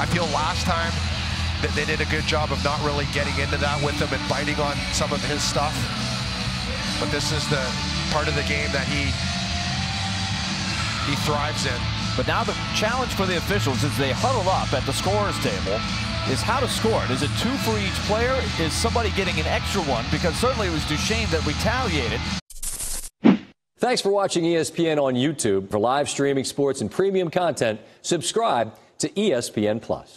I feel last time that they did a good job of not really getting into that with him and biting on some of his stuff. But this is the part of the game that he he thrives in. But now the challenge for the officials as they huddle up at the scorer's table is how to score it. Is it two for each player? Is somebody getting an extra one? Because certainly it was Duchene that retaliated. Thanks for watching ESPN on YouTube. For live streaming sports and premium content, subscribe to ESPN Plus.